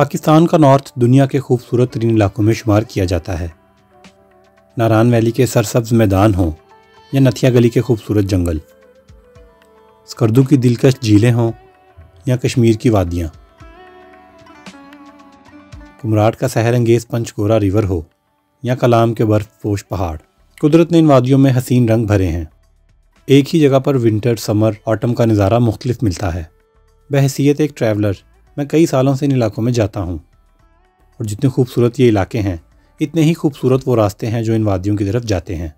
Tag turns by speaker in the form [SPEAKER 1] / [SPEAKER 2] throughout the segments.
[SPEAKER 1] पाकिस्तान का नॉर्थ दुनिया के खूबसूरत तरीन इलाकों में शुमार किया जाता है। नारान वैली के सरसब्ज मैदान हों या नथिया गली के खूबसूरत जंगल। स्कर्दू की दिलकश झीलें हों या कश्मीर की वादियाँ। कुमराट का सहर अंगेज पंचगोरा रिवर हो या कलाम के बर्फ़ पोश पहाड़। कुदरत ने इन वादियों में हसीन रंग भरे हैं। एक ही जगह पर विंटर, समर, ऑटम का नज़ारा मुख्तलिफ़ मिलता है। बहसीत एक ट्रैवलर मैं कई सालों से इन इलाकों में जाता हूँ। और जितने खूबसूरत ये इलाके हैं, इतने ही खूबसूरत वो रास्ते हैं जो इन वादियों की तरफ़ जाते हैं।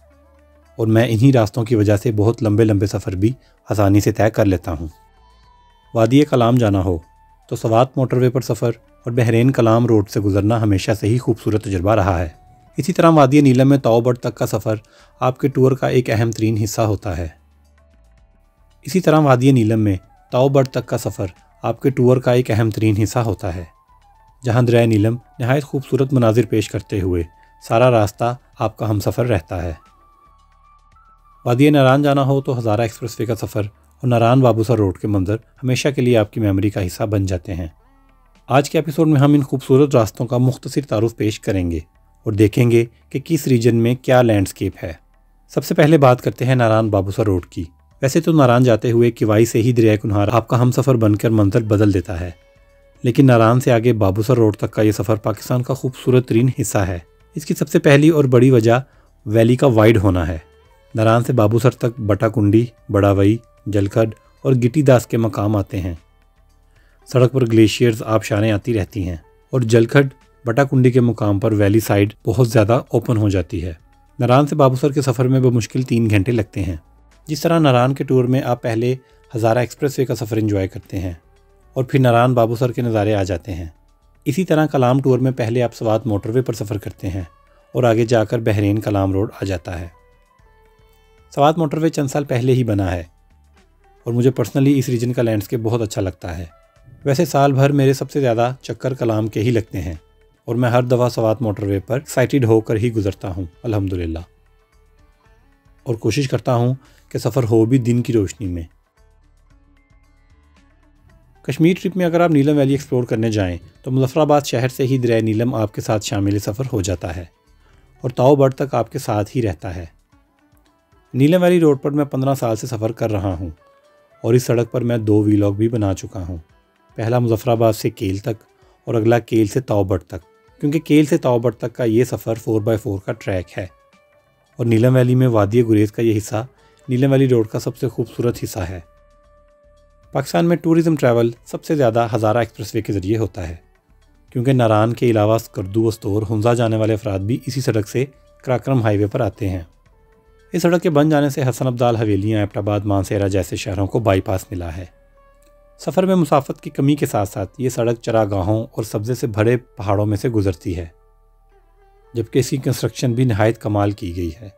[SPEAKER 1] और मैं इन्हीं रास्तों की वजह से बहुत लंबे लंबे सफ़र भी आसानी से तय कर लेता हूँ। वादी कलाम जाना हो तो सवात मोटरवे पर सफ़र और बहरीन कलाम रोड से गुजरना हमेशा से ही खूबसूरत तजर्बा रहा है। इसी तरह वादी नीलम में ताओबड़ तक का सफ़र आपके टूर का एक अहम तरीन हिस्सा होता है। इसी तरह वादी नीलम में ताओबड़ तक का सफ़र आपके टूर का एक अहम तरीन हिस्सा होता है। जहाँ दरिया नीलम नहायत खूबसूरत मनाजिर पेश करते हुए सारा रास्ता आपका हम सफ़र रहता है। वादी नारान जाना हो तो हज़ारा एक्सप्रेस वे का सफ़र और नारान बाबूसर रोड के मंजर हमेशा के लिए आपकी मेमोरी का हिस्सा बन जाते हैं। आज के एपिसोड में हम इन खूबसूरत रास्तों का मुख्तर तारुफ पेश करेंगे और देखेंगे कि किस रीजन में क्या लैंडस्केप है। सबसे पहले बात करते हैं नारायण बाबूसर रोड की। वैसे तो नारायण जाते हुए किवाई से ही दरिया कुन्हार आपका हम सफ़र बनकर मंजिल बदल देता है। लेकिन नारायण से आगे बाबूसर रोड तक का ये सफ़र पाकिस्तान का खूबसूरत तरीन हिस्सा है। इसकी सबसे पहली और बड़ी वजह वैली का वाइड होना है। नारायण से बाबूसर तक बटा कुंडी बड़ावई, जलखड और गिटी दास के मकाम आते हैं। सड़क पर ग्लेशियर्स आबशारें आती रहती हैं और जलखड, बटाकुंडी के मुकाम पर वैली साइड बहुत ज़्यादा ओपन हो जाती है। नारायण से बाबूसर के सफ़र में बमुश्किल तीन घंटे लगते हैं। जिस तरह नारायण के टूर में आप पहले हज़ारा एक्सप्रेस का सफ़र इंजॉय करते हैं और फिर नारायण बाबूसर के नज़ारे आ जाते हैं। इसी तरह कलाम टूर में पहले आप सवात मोटरवे पर सफ़र करते हैं और आगे जाकर बहरीन कलाम रोड आ जाता है। सवात मोटरवे चंद साल पहले ही बना है और मुझे पर्सनली इस रीजन का लैंडस्केप बहुत अच्छा लगता है। वैसे साल भर मेरे सबसे ज़्यादा चक्कर कलाम के ही लगते हैं और मैं हर दफ़ा सवात मोटरवे पर एक्साइटेड होकर ही गुजरता हूँ, अल्हम्दुलिल्लाह। और कोशिश करता हूँ कि सफ़र हो भी दिन की रोशनी में। कश्मीर ट्रिप में अगर आप नीलम वैली एक्सप्लोर करने जाएँ तो मुजफ्फराबाद शहर से ही दरिया नीलम आपके साथ शामिल सफ़र हो जाता है और ताओ बड़ तक आपके साथ ही रहता है। नीलम वैली रोड पर मैं पंद्रह साल से सफ़र कर रहा हूँ और इस सड़क पर मैं दो वीलॉग भी बना चुका हूँ। पहला मुजफ्फराबाद से केल तक और अगला केल से ताओबड़ तक, क्योंकि केल से ताओबड़ तक का ये सफ़र फोर बाई फोर का ट्रैक है और नीलम वैली में वादी गुरेज का ये हिस्सा नीलम वैली रोड का सबसे खूबसूरत हिस्सा है। पाकिस्तान में टूरिज़म ट्रैवल सबसे ज़्यादा हज़ारा एक्सप्रेस वे के ज़रिए होता है, क्योंकि नारान के अलावा करदू वस्तौर हंजा जाने वाले अफराद भी इसी सड़क से कराक्रम हाईवे पर आते हैं। इस सड़क के बन जाने से हसन अब्दाल हवेलियाँ एबटाबाद मानसेरा जैसे शहरों को बाईपास मिला है। सफ़र में मुसाफत की कमी के साथ साथ ये सड़क चरागाहों और सब्ज़े से भरे पहाड़ों में से गुजरती है, जबकि इसकी कंस्ट्रक्शन भी नहायत कमाल की गई है।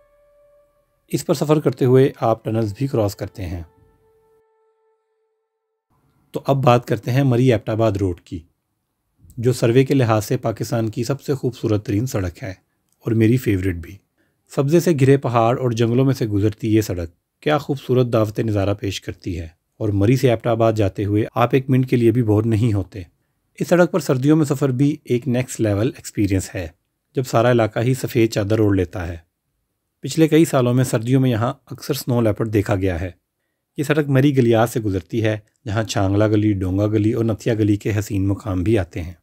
[SPEAKER 1] इस पर सफ़र करते हुए आप टनल्स भी क्रॉस करते हैं। तो अब बात करते हैं मरी एबटाबाद रोड की, जो सर्वे के लिहाज से पाकिस्तान की सबसे खूबसूरत तरीन सड़क है और मेरी फेवरेट भी। सब्ज़े से घिरे पहाड़ और जंगलों में से गुजरती ये सड़क क्या खूबसूरत दावत नज़ारा पेश करती है? और मरी से एबटाबाद जाते हुए आप एक मिनट के लिए भी बोर नहीं होते। इस सड़क पर सर्दियों में सफ़र भी एक नेक्स्ट लेवल एक्सपीरियंस है, जब सारा इलाका ही सफ़ेद चादर ओढ़ लेता है। पिछले कई सालों में सर्दियों में यहाँ अक्सर स्नो लेपर्ड देखा गया है। ये सड़क मरी गलियात से गुजरती है, जहाँ छांगला गली, डोंगा गली और नथिया गली के हसीन मुकाम भी आते हैं।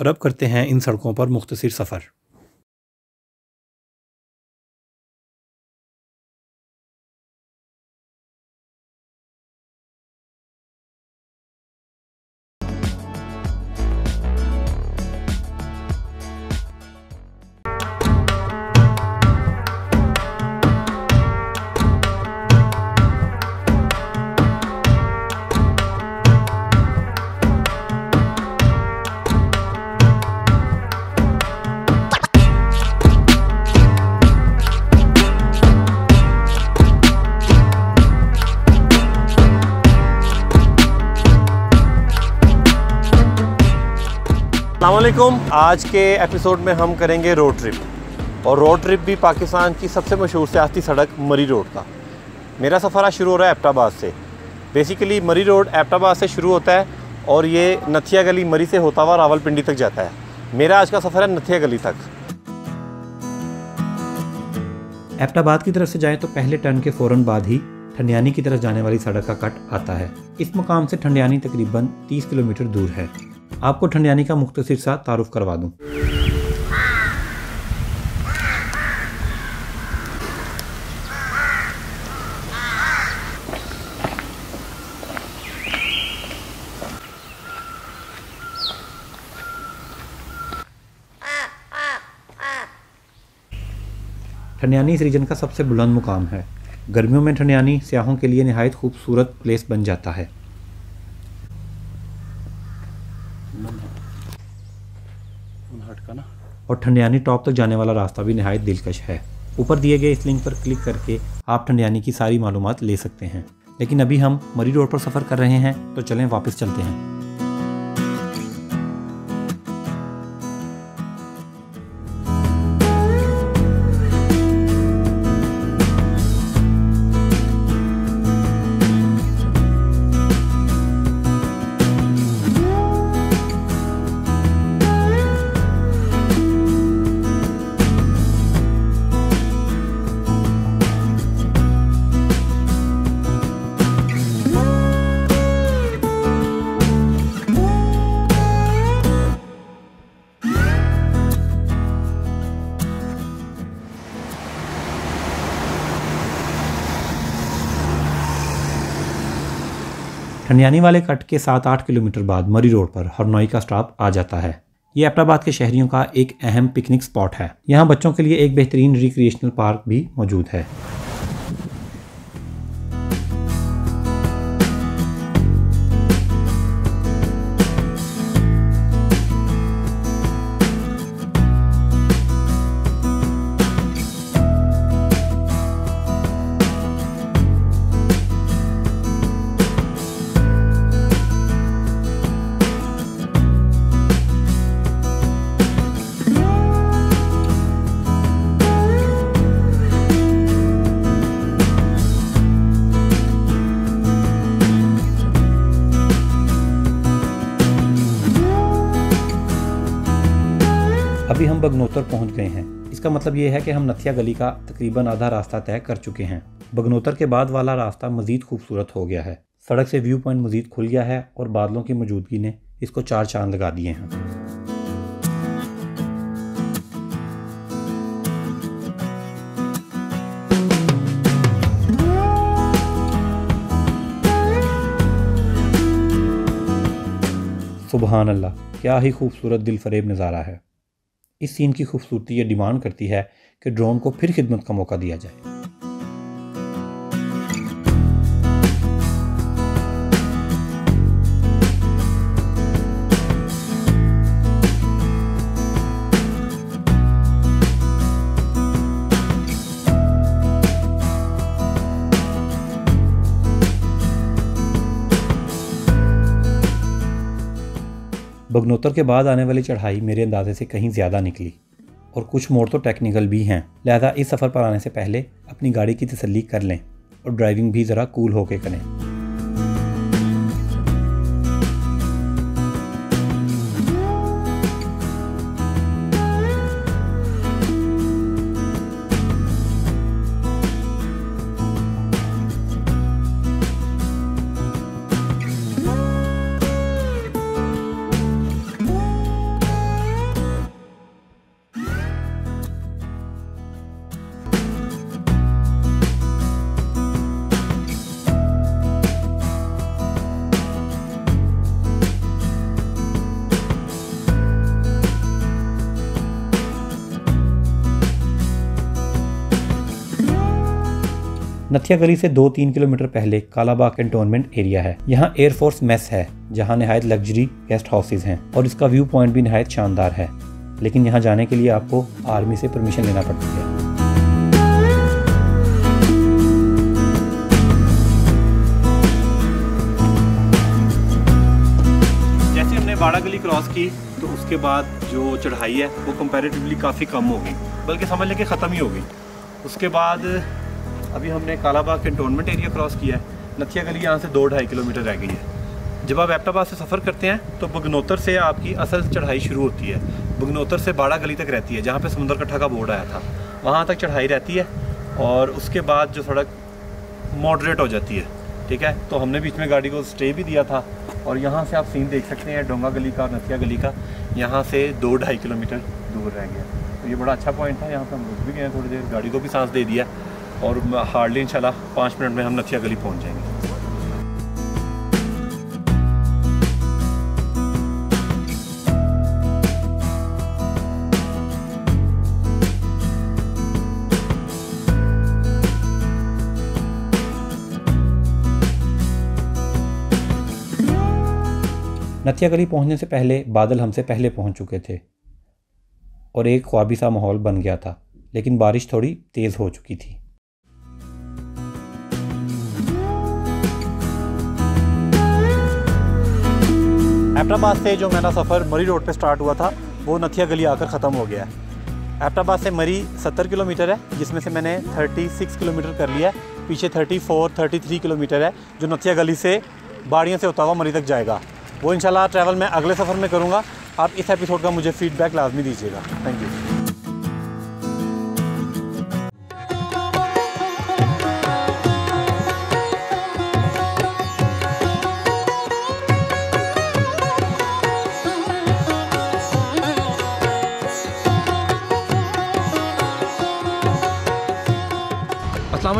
[SPEAKER 1] और अब करते हैं इन सड़कों पर मुख्तर सफ़र।
[SPEAKER 2] आज के एपिसोड में हम करेंगे रोड ट्रिप और रोड ट्रिप भी पाकिस्तान की सबसे मशहूर सियाती सड़क मरी रोड का। मेरा सफ़र आज शुरू हो रहा है एबटाबाद से। बेसिकली मरी रोड एबटाबाद से शुरू होता है और ये नथिया गली मरी से होता हुआ रावलपिंडी तक जाता है। मेरा आज का सफ़र है नथिया गली तक।
[SPEAKER 1] एबटाबाद की तरफ़ से जाएँ तो पहले टर्न के फ़ौरन बाद ही ठंडियानी की तरफ़ जाने वाली सड़क का कट आता है। इस मुकाम से ठंडियानी तकरीबन 30 किलोमीटर दूर है। आपको ठंडियानी का मुख्तर सा तारुफ करवा दूँ। ठंडियानी इस रीजन का सबसे बुलंद मुकाम है। गर्मियों में ठंडियानी सियाहों के लिए नहायत खूबसूरत प्लेस बन जाता है। और ठंडियानी टॉप तक जाने वाला रास्ता भी नहायत दिलकश है। ऊपर दिए गए इस लिंक पर क्लिक करके आप ठंडियानी की सारी मालूम ले सकते हैं। लेकिन अभी हम मरी रोड पर सफ़र कर रहे हैं तो चलें वापस चलते हैं। ठंडियानी वाले कट के सात आठ किलोमीटर बाद मरी रोड पर हरनोई का स्टॉप आ जाता है। ये अहमदाबाद के शहरियों का एक अहम पिकनिक स्पॉट है। यहाँ बच्चों के लिए एक बेहतरीन रिक्रिएशनल पार्क भी मौजूद है। हम बगनोतर पहुँच गए हैं। इसका मतलब ये है कि हम नथिया गली का तकरीबन आधा रास्ता तय कर चुके हैं। बगनोतर के बाद वाला रास्ता मज़ीद खूबसूरत हो गया है। सड़क से व्यू पॉइंट मज़ीद खुल गया है और बादलों की मौजूदगी ने इसको चार चाँद लगा दिए हैं। सुबहान अल्लाह क्या ही खूबसूरत दिल फरेब नज़ारा है। इस सीन की खूबसूरती ये डिमांड करती है कि ड्रोन को फिर खिदमत का मौका दिया जाए। बगनोतर के बाद आने वाली चढ़ाई मेरे अंदाजे से कहीं ज़्यादा निकली। और कुछ मोड़ तो टेक्निकल भी हैं। लिहाजा इस सफ़र पर आने से पहले अपनी गाड़ी की तसली कर लें और ड्राइविंग भी ज़रा कूल होके करें। नथिया गली से दो तीन किलोमीटर पहले कालाबाग कैंटोनमेंट एरिया है। यहाँ एयरफोर्स मेस है, जहाँ नहायत लग्जरी गेस्ट हाउसेज हैं और इसका व्यू पॉइंट भी नहायत शानदार है। लेकिन यहाँ जाने के लिए आपको आर्मी से परमिशन लेना पड़ती है।
[SPEAKER 2] बाड़ा गली क्रॉस की तो उसके बाद जो चढ़ाई है, वो कंपैरेटिवली काफ़ी कम हो गई। बल्कि समझ लें कि ख़त्म ही हो गई। उसके बाद अभी हमने कालाबाग कंटोनमेंट एरिया क्रॉस किया है। नथिया गली यहाँ से दो ढाई किलोमीटर रह गई है।
[SPEAKER 1] जब आप एप्टाबाद से सफ़र करते हैं तो बगनोतर से आपकी असल चढ़ाई शुरू होती है। बगनोतर से बाड़ा गली तक रहती है, जहाँ पे समुद्र कट्ठा का बोर्ड आया था। वहाँ तक चढ़ाई रहती है और उसके बाद जो सड़क मॉडरेट हो जाती है, ठीक है? तो हमने बीच में गाड़ी को स्टे भी दिया था और यहाँ से आप सीन देख सकते हैं डोंगा गली का और नथिया गली का। यहाँ से दो ढाई किलोमीटर दूर रह गया। तो ये बड़ा अच्छा पॉइंट था, यहाँ पर हम रुक भी गए थोड़ी देर। गाड़ी को भी सांस दे दिया। और हार्डली इंशाल्लाह पाँच मिनट में हम नथिया गली पहुँच जाएँगे।
[SPEAKER 3] नथिया गली पहुँचने से पहले बादल हमसे पहले पहुँच चुके थे और एक ख्वाबी सा माहौल बन गया था, लेकिन बारिश थोड़ी तेज़ हो चुकी थी।
[SPEAKER 1] एबटाबाद से जो मेरा सफ़र मरी रोड पे स्टार्ट हुआ था, वो नथिया गली आकर ख़त्म हो गया है। एपटाबाद से मरी 70 किलोमीटर है, जिसमें से मैंने 36 किलोमीटर कर लिया है। पीछे 34 33 किलोमीटर है, जो नथिया गली से बाड़ियों से होता हुआ मरी तक जाएगा। वो इंशाल्लाह ट्रैवल मैं अगले सफ़र में करूँगा। आप इस एपिसोड का मुझे फ़ीडबैक लाजमी दीजिएगा। थैंक यू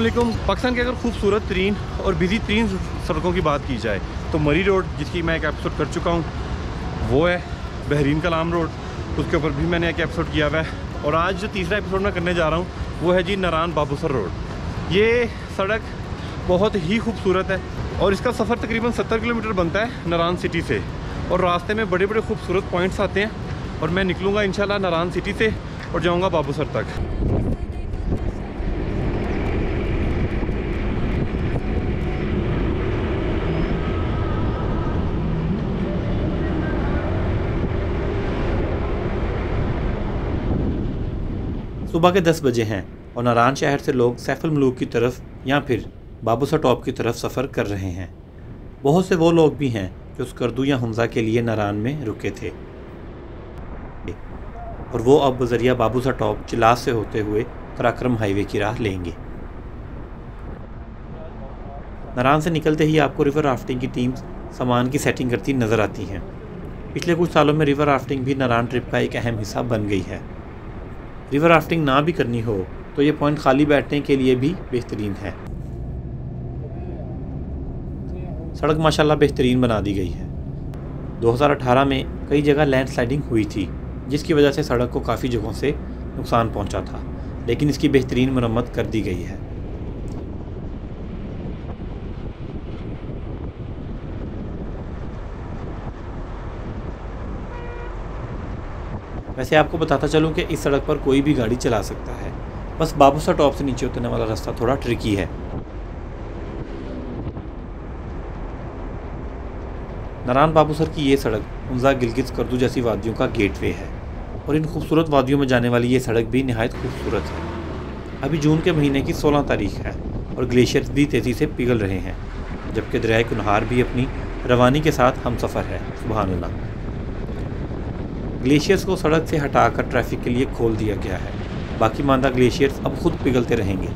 [SPEAKER 1] असलम पाकिस्तान की अगर खूबसूरत तरीन और बिज़ी तरीन सड़कों की बात की जाए तो मरी रोड, जिसकी मैं एक एपिसोड कर चुका हूँ, वो है बहरीन कलाम रोड। उसके ऊपर भी मैंने एक एपिसोड किया हुआ है। और आज जो तीसरा एपिसोड मैं करने जा रहा हूँ, वो है जी नारान बाबूसर रोड। ये सड़क बहुत ही खूबसूरत है और इसका सफ़र तकरीबन सत्तर किलोमीटर बनता है नारान सिटी से। और रास्ते में बड़े बड़े खूबसूरत पॉइंट्स आते हैं। और मैं निकलूँगा इंशाल्लाह नारान सिटी से और जाऊँगा बाबूसर तक।
[SPEAKER 3] सुबह के दस बजे हैं और नारायण शहर से लोग सैफुल मलूक की तरफ़ या फिर बाबूसा टॉप की तरफ़ सफ़र कर रहे हैं। बहुत से वो लोग भी हैं जो स्कर्दू या हमजा के लिए नारायण में रुके थे। और वो अब बजरिया बाबूसा टॉप चिलास से होते हुए कराक्रम हाईवे की राह लेंगे। नारायण से निकलते ही आपको रिवर राफ्टिंग की टीम्स सामान की सेटिंग करती नज़र आती हैं। पिछले कुछ सालों में रिवर राफ्टिंग भी नारायण ट्रिप का एक अहम हिस्सा बन गई है। रिवर राफ्टिंग ना भी करनी हो तो ये पॉइंट खाली बैठने के लिए भी बेहतरीन है। सड़क माशाल्लाह बेहतरीन बना दी गई है। 2018 में कई जगह लैंडस्लाइडिंग हुई थी, जिसकी वजह से सड़क को काफ़ी जगहों से नुकसान पहुँचा था, लेकिन इसकी बेहतरीन मरम्मत कर दी गई है। वैसे आपको बताता चलूँ कि इस सड़क पर कोई भी गाड़ी चला सकता है। बस बाबूसा टॉप से नीचे उतरने वाला रास्ता थोड़ा ट्रिकी है। नारान बाबूसर की ये सड़क उनजा गिलगित करदू जैसी वादियों का गेटवे है और इन खूबसूरत वादियों में जाने वाली ये सड़क भी नहायत खूबसूरत है। अभी जून के महीने की 16 तारीख है और ग्लेशियर्स भी तेज़ी से पिघल रहे हैं, जबकि दरियाए कुनहार भी अपनी रवानी के साथ हम सफ़र है सुबह अल्लाह। ग्लेशियर्स को सड़क से हटाकर ट्रैफ़िक के लिए खोल दिया गया है। बाकी मानदा ग्लेशियर्स अब खुद पिघलते रहेंगे।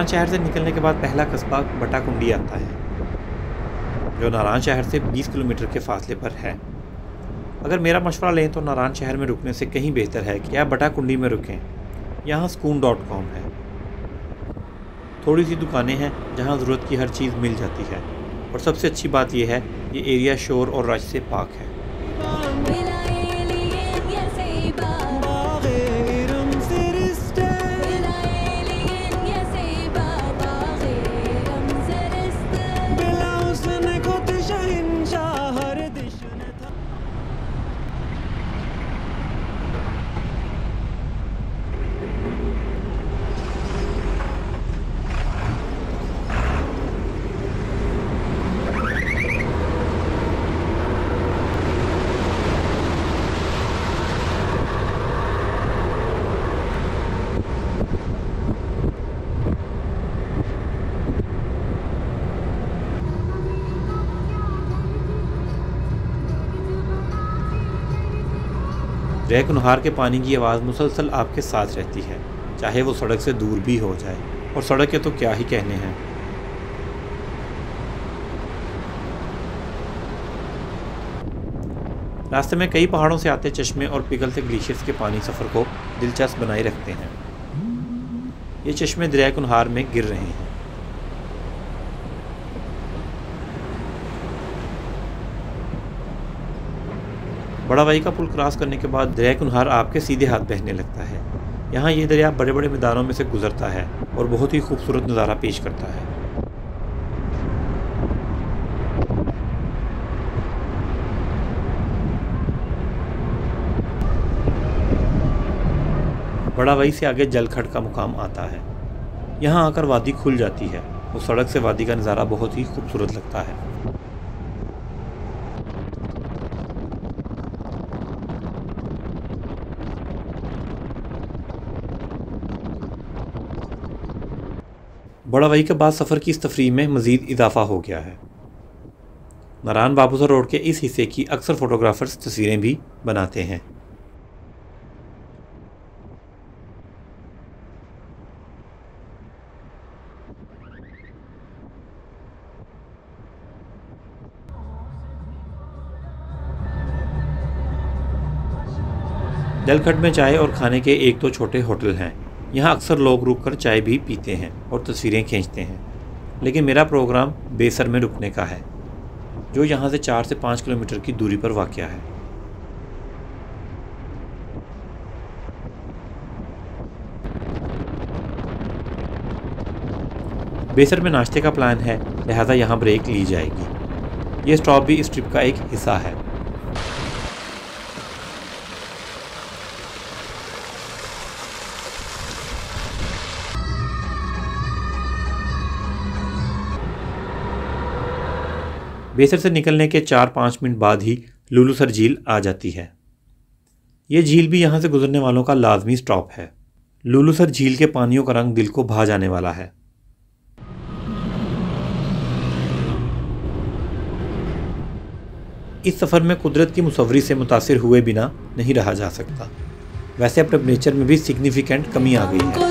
[SPEAKER 1] नारायण शहर से निकलने के बाद पहला कस्बा बटाकुंडी आता है जो नारायण शहर से 20 किलोमीटर के फासले पर है अगर मेरा मशवरा लें तो नारायण शहर में रुकने से कहीं बेहतर है कि आप बटाकुंडी में रुकें यहाँ स्कून डॉट कॉम है थोड़ी सी दुकानें हैं जहाँ ज़रूरत की हर चीज़ मिल जाती है और सबसे अच्छी बात यह है ये एरिया शोर और रश से पाक है रैक नहार के पानी की आवाज़ मुसलसल आपके साथ रहती है, चाहे वो सड़क से दूर भी हो जाए। और सड़क के तो क्या ही कहने हैं। रास्ते में कई पहाड़ों से आते चश्मे और पिघलते ग्लेशियर्स के पानी सफ़र को दिलचस्प बनाए रखते हैं। ये चश्मे दरिया कुनहार में गिर रहे हैं। बड़ा वाई का पुल क्रॉस करने के बाद दरिया कुनहार आपके सीधे हाथ बहने लगता है। यहाँ ये दरिया बड़े बड़े मैदानों में से गुजरता है और बहुत ही खूबसूरत नज़ारा पेश करता है। बड़ा से आगे जलखट का मुकाम आता है। यहाँ आकर वादी खुल जाती है। और सड़क से वादी का नज़ारा बहुत ही खूबसूरत लगता है। बड़ा वही के बाद सफ़र की इस तफरी में मज़ीद इजाफा हो गया है। नारायण बाबूसर रोड के इस हिस्से की अक्सर फ़ोटोग्राफ़र्स तस्वीरें भी बनाते हैं। जलखट में चाय और खाने के एक दो छोटे होटल हैं। यहाँ अक्सर लोग रुक कर चाय भी पीते हैं और तस्वीरें खींचते हैं, लेकिन मेरा प्रोग्राम बेसर में रुकने का है, जो यहाँ से चार से पाँच किलोमीटर की दूरी पर वाक़ है। बेसर में नाश्ते का प्लान है, लिहाजा यहाँ ब्रेक ली जाएगी। ये स्टॉप भी इस ट्रिप का एक हिस्सा है। बेसर से निकलने के चार पाँच मिनट बाद ही लुलूसर झील आ जाती है। ये झील भी यहाँ से गुजरने वालों का लाजमी स्टॉप है। लुलूसर झील के पानियों का रंग दिल को भा जाने वाला है। इस सफ़र में कुदरत की मुसवरी से मुतासर हुए बिना नहीं रहा जा सकता। वैसे अपने नेचर में भी सिग्निफिकेंट कमी आ गई है।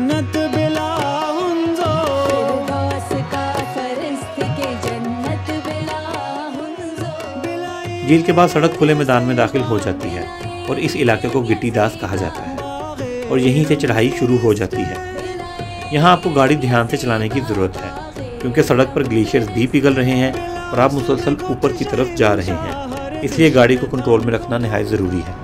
[SPEAKER 1] झील के बाद सड़क खुले मैदान में दाखिल हो जाती है और इस इलाके को गिट्टी दास कहा जाता है और यहीं से चढ़ाई शुरू हो जाती है। यहाँ आपको गाड़ी ध्यान से चलाने की ज़रूरत है, क्योंकि सड़क पर ग्लेशियर्स भी पिघल रहे हैं और आप मुसलसल ऊपर की तरफ़ जा रहे हैं। इसलिए गाड़ी को कंट्रोल में रखना नहायत ज़रूरी है।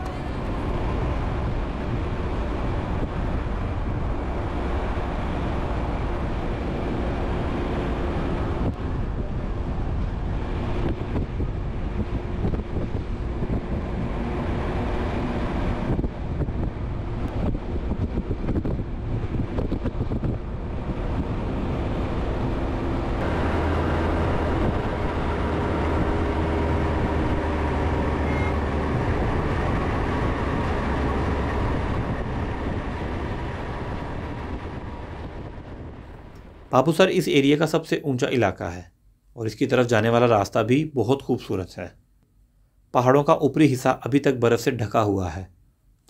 [SPEAKER 1] बाबूसर इस एरिया का सबसे ऊँचा इलाका है और इसकी तरफ़ जाने वाला रास्ता भी बहुत खूबसूरत है। पहाड़ों का ऊपरी हिस्सा अभी तक बर्फ़ से ढका हुआ है,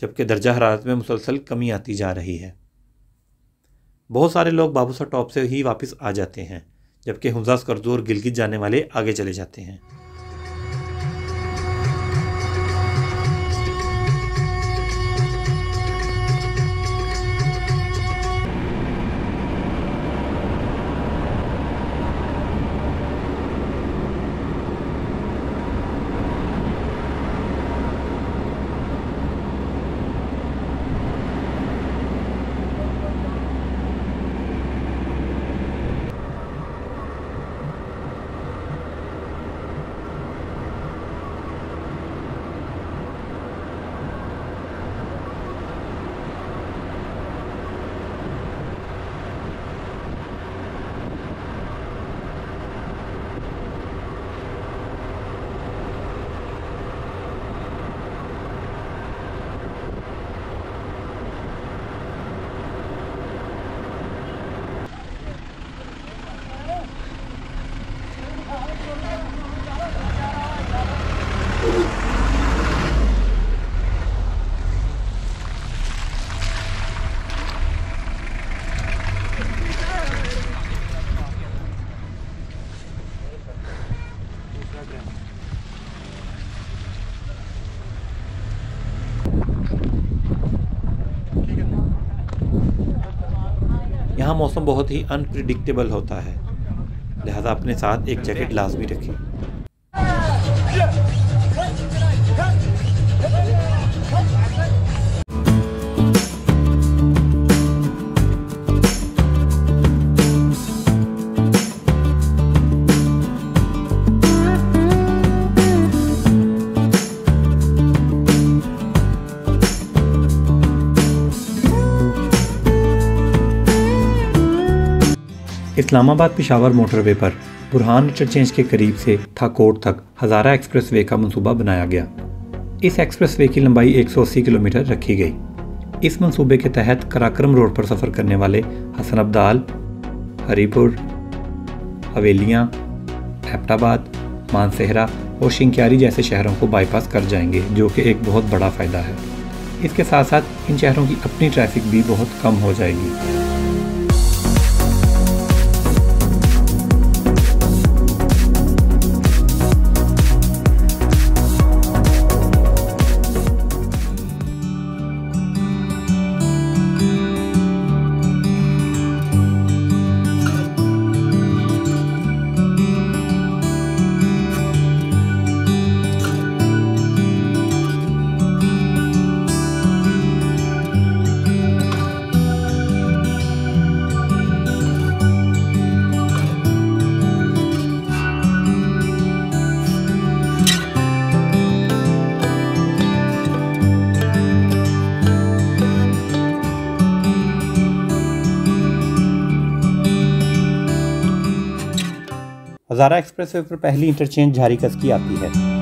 [SPEAKER 1] जबकि दर्जा हरारत में मुसलसल कमी आती जा रही है। बहुत सारे लोग बाबूसर टॉप से ही वापस आ जाते हैं, जबकि हमजास करजू और गिलगित जाने वाले आगे चले जाते हैं। मौसम बहुत ही अनप्रिडिक्टेबल होता है। लिहाजा अपने साथ एक जैकेट लाजमी रखें। इस्लामाबाद पिशावर मोटरवे पर बुरहान इंटरचेंज के करीब से थाकोट तक हज़ारा एक्सप्रेसवे का मंसूबा बनाया गया। इस एक्सप्रेसवे की लंबाई 180 किलोमीटर रखी गई। इस मंसूबे के तहत कराक्रम रोड पर सफ़र करने वाले हसन अब्दाल, हरीपुर, हवेलियाँ एबटाबाद मानसेहरा और शिंक्यारी जैसे शहरों को बाईपास कर जाएँगे, जो कि एक बहुत बड़ा फ़ायदा है। इसके साथ साथ इन शहरों की अपनी ट्रैफ़िक भी बहुत कम हो जाएगी। हज़ारा एक्सप्रेस वे पर पहली इंटरचेंज झारी की आती है।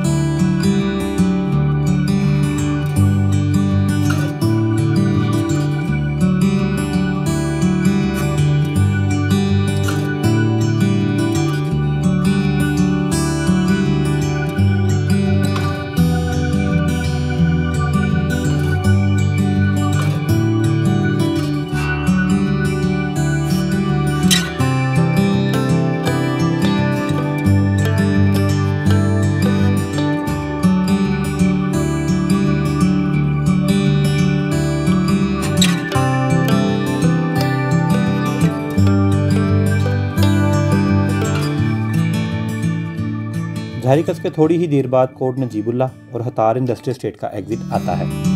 [SPEAKER 1] झारिकस के थोड़ी ही देर बाद कोर्ट नजीबुल्ला और हतार इंडस्ट्रियल स्टेट का एग्जिट आता है।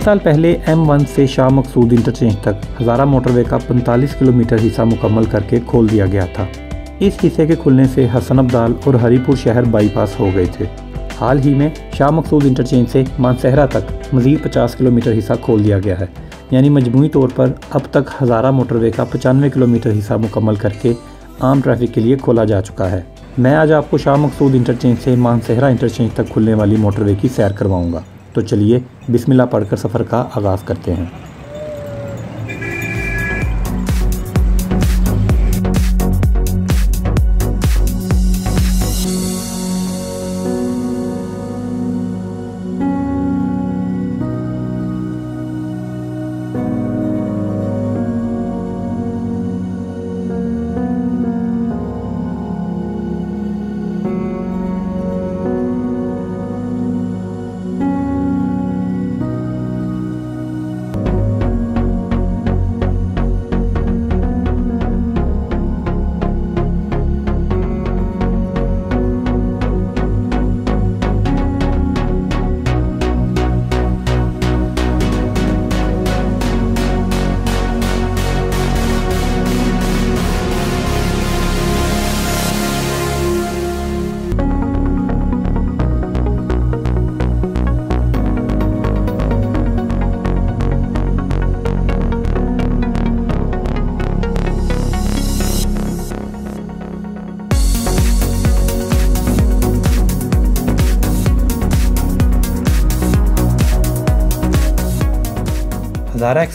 [SPEAKER 1] तीन साल पहले एम वन से शाह मकसूद इंटरचेंज तक हज़ारा मोटरवे का 45 किलोमीटर हिस्सा मुकम्मल करके खोल दिया गया था। इस हिस्से के खुलने से हसन अब्दाल और हरीपुर शहर बाईपास हो गए थे। हाल ही में शाह मकसूद इंटरचेंज से मानसहरा तक मज़ीद 50 किलोमीटर हिस्सा खोल दिया गया है। यानी मजमू तौर पर अब तक हज़ारा मोटरवे का पचानवे किलोमीटर हिस्सा मुकम्मल करके आम ट्रैफ़िक के लिए खोला जा चुका है। मैं आज आपको शाह मकसूद इंटरचेंज से मानसहरा इंटरचेंज तक खुलने वाली मोटरवे की सैर करवाऊँगा। तो चलिए बिस्मिल्लाह पढ़कर सफ़र का आगाज़ करते हैं।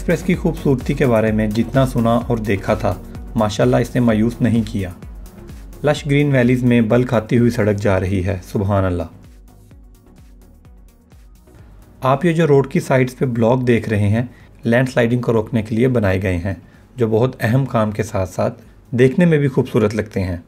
[SPEAKER 1] एक्सप्रेस की खूबसूरती के बारे में जितना सुना और देखा था, माशाल्लाह इसने मायूस नहीं किया। लश ग्रीन वैलीज़ में बल खाती हुई सड़क जा रही है सुबहान अल्लाह आप ये जो रोड की साइड्स पे ब्लॉक देख रहे हैं, लैंडस्लाइडिंग को रोकने के लिए बनाए गए हैं, जो बहुत अहम काम के साथ साथ देखने में भी खूबसूरत लगते हैं।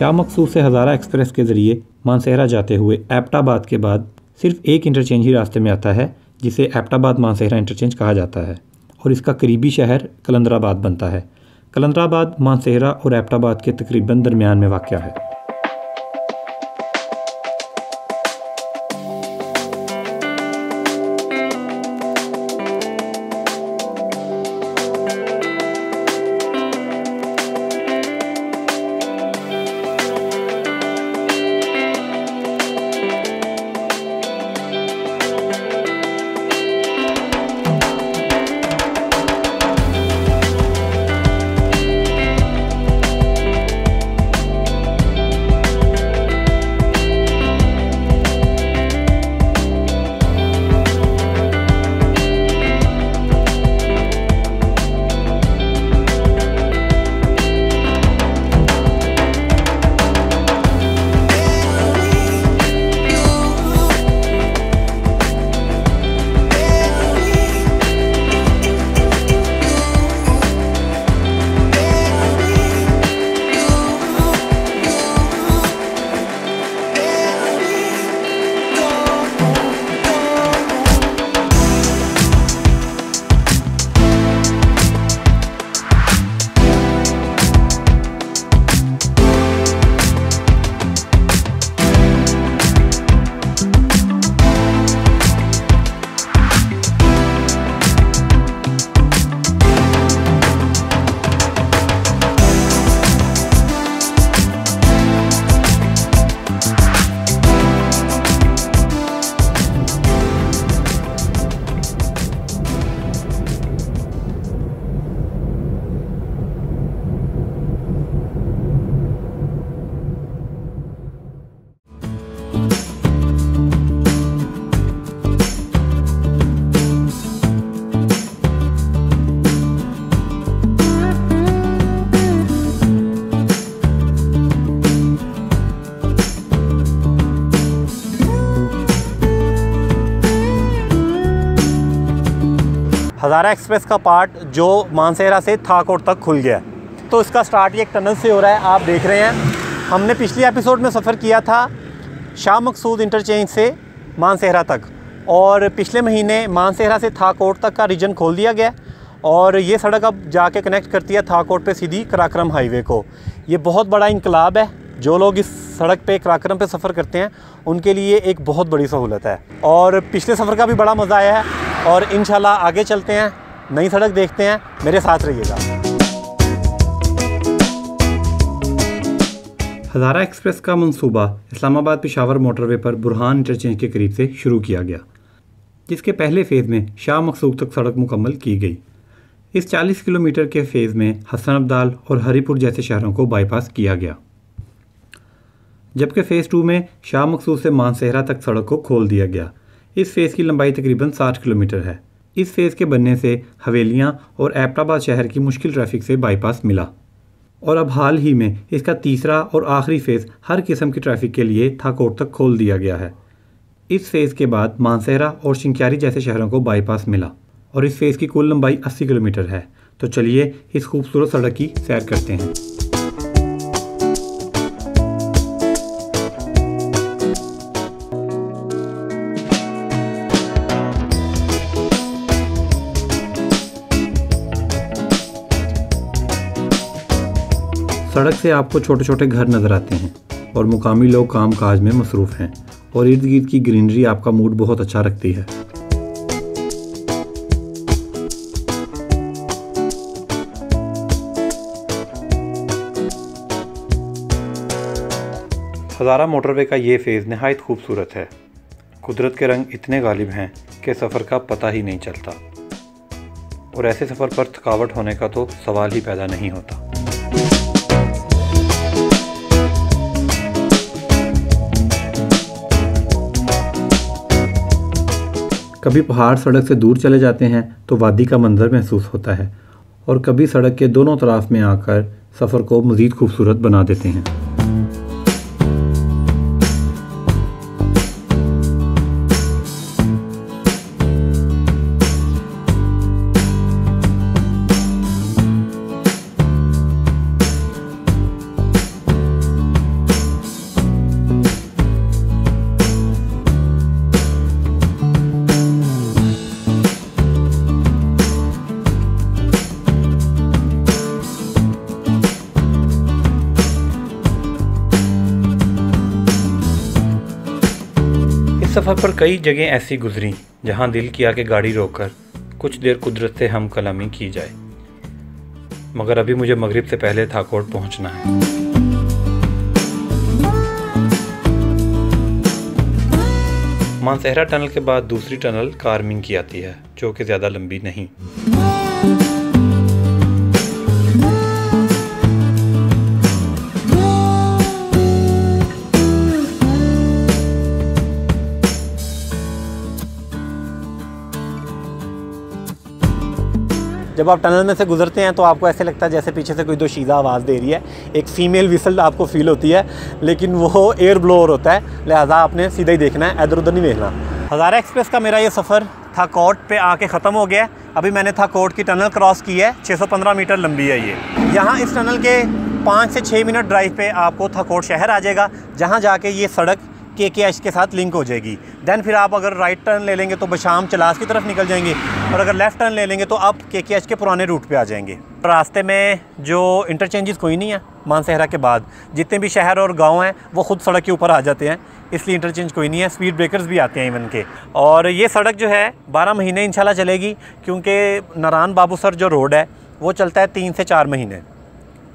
[SPEAKER 1] शाह मकसूद से हज़ारा एक्सप्रेस के ज़रिए मानसहरा जाते हुए एपटाबाद के बाद सिर्फ़ एक इंटरचेंज ही रास्ते में आता है, जिसे एपटाबाद मानसहरा इंटरचेंज कहा जाता है और इसका करीबी शहर कलंदराबाद बनता है। कलंदराबाद, मानसहरा और एपटाबाद के तकरीबन दरमियान में वाक़ है। हज़ारा एक्सप्रेस का पार्ट जो मानसेरा से थाकोट तक खुल गया तो इसका स्टार्ट ये एक टनल से हो रहा है, आप देख रहे हैं। हमने पिछले एपिसोड में सफ़र किया था शाह मकसूद इंटरचेंज से मानसेहरा तक और पिछले महीने मानसेहरा से थाकोट तक का रीजन खोल दिया गया और ये सड़क अब जाके कनेक्ट करती है थाकोट पे सीधी कराक्रम हाईवे को। ये बहुत बड़ा इनकलाब है, जो लोग इस सड़क पे कराक्रम पे सफ़र करते हैं, उनके लिए एक बहुत बड़ी सहूलत है। और पिछले सफ़र का भी बड़ा मज़ा आया है। और इन आगे चलते हैं, नई सड़क देखते हैं, मेरे साथ रहिएगा।
[SPEAKER 2] हज़ारा एक्सप्रेस का मंसूबा इस्लामाबाद पिशावर मोटरवे पर बुरहान इंटरचेंज के करीब से शुरू किया गया, जिसके पहले फ़ेज़ में शाह मकसूद तक सड़क मुकम्मल की गई। इस 40 किलोमीटर के फ़ेज़ में हसन अब्दाल और हरीपुर जैसे शहरों को बाईपास किया गया, जबकि फ़ेज़ टू में शाह मकसूद से मानसहरा तक सड़क को खोल दिया गया। इस फ़ेज़ की लंबाई तकरीबन 60 किलोमीटर है। इस फ़ेज़ के बनने से हवेलियाँ और एपटाबाद शहर की मुश्किल ट्रैफ़िक से बाईपास मिला। और अब हाल ही में इसका तीसरा और आखिरी फ़ेज़ हर किस्म की ट्रैफ़िक के लिए थाकोट तक खोल दिया गया है। इस फ़ेज़ के बाद मानसहरा और शिंक्यारी जैसे शहरों को बाईपास मिला और इस फ़ेज़ की कुल लंबाई 80 किलोमीटर है। तो चलिए इस खूबसूरत सड़क की सैर करते हैं। सड़क से आपको छोटे छोटे घर नज़र आते हैं और मुकामी लोग काम काज में मसरूफ़ हैं और इर्द गिर्द की ग्रीनरी आपका मूड बहुत अच्छा रखती है। हज़ारा मोटरवे का ये फ़ेज़ नहायत खूबसूरत है। कुदरत के रंग इतने गालिब हैं कि सफ़र का पता ही नहीं चलता। और ऐसे सफ़र पर थकावट होने का तो सवाल ही पैदा नहीं होता। कभी पहाड़ सड़क से दूर चले जाते हैं तो वादी का मंजर महसूस होता है और कभी सड़क के दोनों तरफ़ में आकर सफ़र को मज़ीद खूबसूरत बना देते हैं। पर कई जगह ऐसी गुजरी, जहाँ दिल किया कि गाड़ी रोककर कुछ देर कुदरत से हम कलामी की जाए। मगर अभी मुझे मगरिब से पहले थाकोट पहुँचना है। मानसहरा टनल के बाद दूसरी टनल कार्मिंग की आती है, जो कि ज़्यादा लंबी नहीं।
[SPEAKER 1] जब आप टनल में से गुजरते हैं तो आपको ऐसे लगता है जैसे पीछे से कोई दो शीज़ा आवाज़ दे रही है। एक फ़ीमेल विसल आपको फील होती है, लेकिन वो एयर ब्लोअर होता है। लिहाजा आपने सीधा ही देखना है, इधर उधर नहीं देखना। हज़ारा एक्सप्रेस का मेरा ये सफ़र था कोट पे आके ख़त्म हो गया। अभी मैंने था कोट की टनल क्रॉस की है 615 मीटर लंबी है ये। यहाँ इस टनल के पाँच से छः मिनट ड्राइव पे आपको थकोट शहर आ जाएगा, जहाँ जाके ये सड़क के के एच के साथ लिंक हो जाएगी। दैन फिर आप अगर राइट टर्न ले लेंगे तो बशाम चलास की तरफ़ निकल जाएँगे और अगर लेफ़्ट टर्न ले लेंगे तो आप के के एच के पुराने रूट पे आ जाएँगे। रास्ते में जो इंटरचेंजेस कोई नहीं है, मानसहरा के बाद, जितने भी शहर और गाँव हैं, वो खुद सड़क के ऊपर आ जाते हैं। इसलिए इंटरचेंज कोई नहीं है स्पीड ब्रेकर्स भी आते हैं इवन के। और ये सड़क जो है, बारह महीने इंशाल्लाह चलेगी, क्योंकि नारायण बाबूसर जो रोड है, वो चलता है तीन से चार महीने।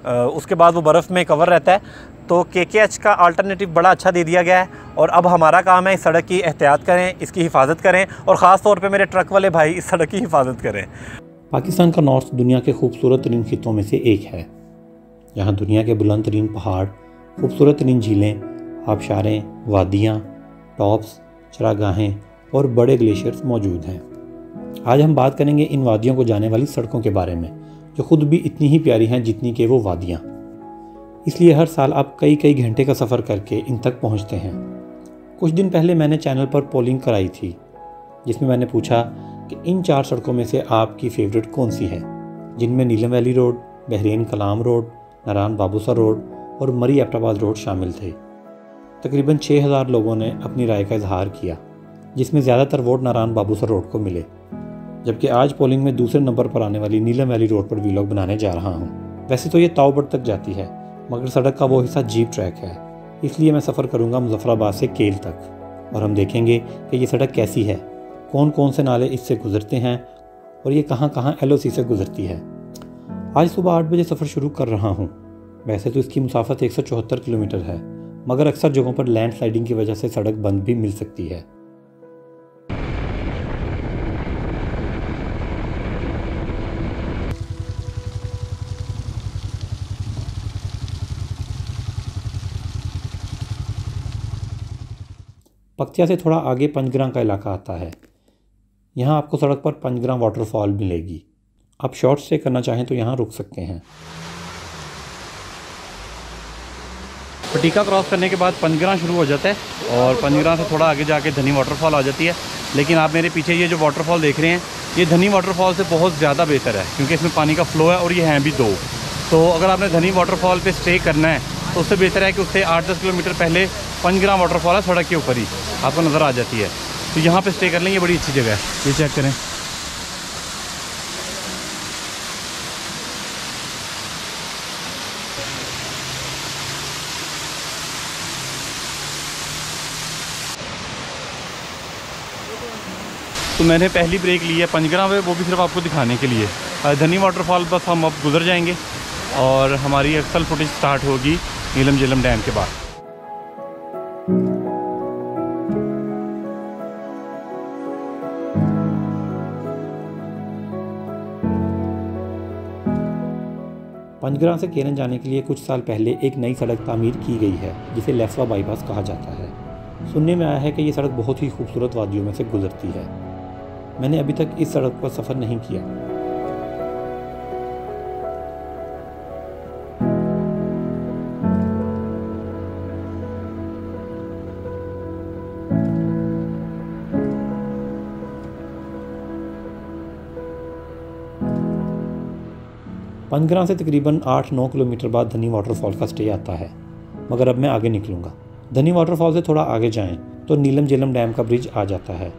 [SPEAKER 1] उसके बाद वो बर्फ़ में कवर रहता है। तो के के एच का अल्टरनेटिव बड़ा अच्छा दे दिया गया है और अब हमारा काम है इस सड़क की एहतियात करें, इसकी हिफाजत करें और ख़ास तौर पे मेरे ट्रक वाले भाई इस सड़क की हिफाजत करें।
[SPEAKER 4] पाकिस्तान का नॉर्थ दुनिया के खूबसूरत तरीन खितों में से एक है। यहाँ दुनिया के बुलंद तरीन पहाड़, खूबसूरत तरीन झीलें, आबशारें, वादियाँ, टॉप्स, चरागाहें और बड़े ग्लेशियर्स मौजूद हैं। आज हम बात करेंगे इन वादियों को जाने वाली सड़कों के बारे में, जो खुद भी इतनी ही प्यारी हैं जितनी कि वो वादियाँ। इसलिए हर साल आप कई कई घंटे का सफ़र करके इन तक पहुँचते हैं। कुछ दिन पहले मैंने चैनल पर पोलिंग कराई थी, जिसमें मैंने पूछा
[SPEAKER 1] कि इन चार सड़कों में से आपकी फेवरेट कौन सी है? जिनमें Neelum valley road, Bahrain Kalam road, Naran Babusar road और मरी एबटाबाद रोड शामिल थे। तकरीबन 6000 लोगों ने अपनी राय का इजहार किया, जिसमें ज़्यादातर वोट नारायण बाबूसर रोड को मिले। जबकि आज पोलिंग में दूसरे नंबर पर आने वाली नीलम वैली रोड पर वीलॉग बनाने जा रहा हूँ। वैसे तो ये तावबड़ तक जाती है मगर सड़क का वो हिस्सा जीप ट्रैक है। इसलिए मैं सफ़र करूँगा मुजफ्फराबाद से केल तक। और हम देखेंगे कि ये सड़क कैसी है। कौन कौन से नाले इससे गुजरते हैं और ये कहाँ कहाँ एल से गुजरती है। आज सुबह आठ बजे सफ़र शुरू कर रहा हूँ। वैसे तो इसकी मुसाफत एक सौ चौहत्तर किलोमीटर है, मगर अक्सर जगहों पर लैंड स्लाइडिंग की वजह से सड़क बंद भी मिल सकती है। पक्तिया से थोड़ा आगे पंचग्राम का इलाका आता है। यहाँ आपको सड़क पर पंचग्राम वाटरफॉल मिलेगी। आप शॉर्ट स्टे करना चाहें तो यहाँ रुक सकते हैं।
[SPEAKER 5] पटीका क्रॉस करने के बाद पंजगरा शुरू हो जाता है और पंजगरा से थोड़ा आगे जाके धनी वाटरफॉल आ जाती है। लेकिन आप मेरे पीछे ये जो वाटरफॉल देख रहे हैं, ये धनी वाटरफॉल से बहुत ज़्यादा बेहतर है, क्योंकि इसमें पानी का फ़्लो है और ये हैं भी दो। तो अगर आपने धनी वाटरफॉल पे स्टे करना है तो उससे बेहतर है कि उससे आठ दस किलोमीटर पहले पंजग्राम वाटरफॉल है, सड़क के ऊपर ही। आपको नज़र आ जाती है। तो यहाँ पर स्टे कर लें ये बड़ी अच्छी जगह है। ये चेक करें। तो मैंने पहली ब्रेक ली है पंजग्राम में वो भी सिर्फ़ आपको दिखाने के लिए। धनी वाटरफॉल बस हम अब गुजर जाएँगे। और हमारी अक्सल फुटेज स्टार्ट होगी नीलम झेलम डैम के बाद।
[SPEAKER 1] पंजग्रा से केरन जाने के लिए कुछ साल पहले एक नई सड़क तामीर की गई है, जिसे लेफवा बाईपास कहा जाता है। सुनने में आया है कि ये सड़क बहुत ही खूबसूरत वादियों में से गुजरती है। मैंने अभी तक इस सड़क पर सफ़र नहीं किया। पंजग्रा से तकरीबन 8-9 किलोमीटर बाद धनी वाटरफॉल का स्टे आता है। मगर अब मैं आगे निकलूँगा। धनी वाटरफॉल से थोड़ा आगे जाएँ तो नीलम जेलम डैम का ब्रिज आ जाता है